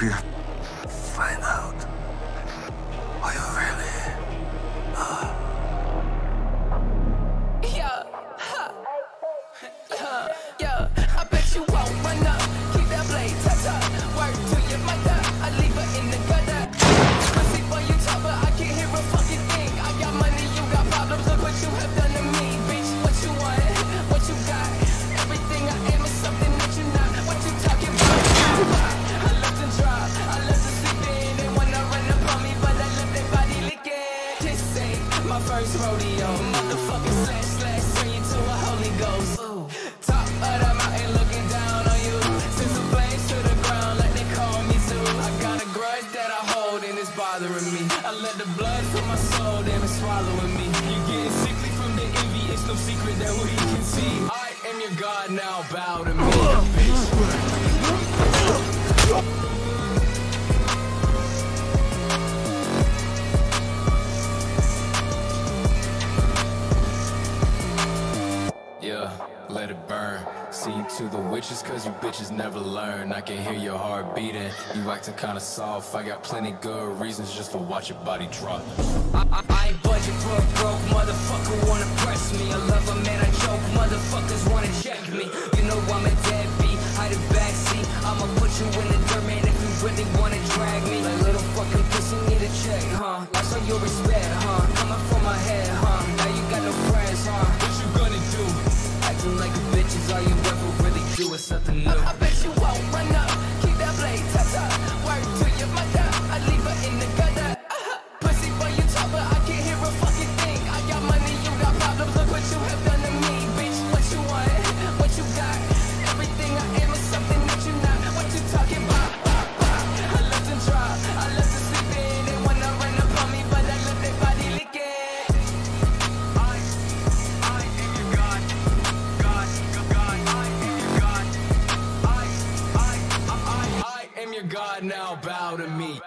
Here, find my first rodeo. Motherfucking slash slash, turn you to a holy ghost. Top of the mountain looking down on you. Send some flames to the ground like they call me Zeus. I got a grudge that I hold and it's bothering me. I let the blood from my soul, damn it's swallowing me. You getting sickly from the envy, it's no secret that we can see. I am your god now, bow to me. Bitch. Let it burn. See you to the witches, cause you bitches never learn. I can hear your heart beating. You acting kinda soft. I got plenty good reasons just to watch your body drop. I, I, I ain't budget for a broke motherfucker wanna press me. I love a man, I joke. Motherfuckers wanna check me. You know I'm a deadbeat, hide a backseat. I'ma put you in the dirt, man, if you really wanna drag me. Like little fucking pussy need a check, huh? Lost all your respect, all you ever really do. It's something new. Now. Bow to me.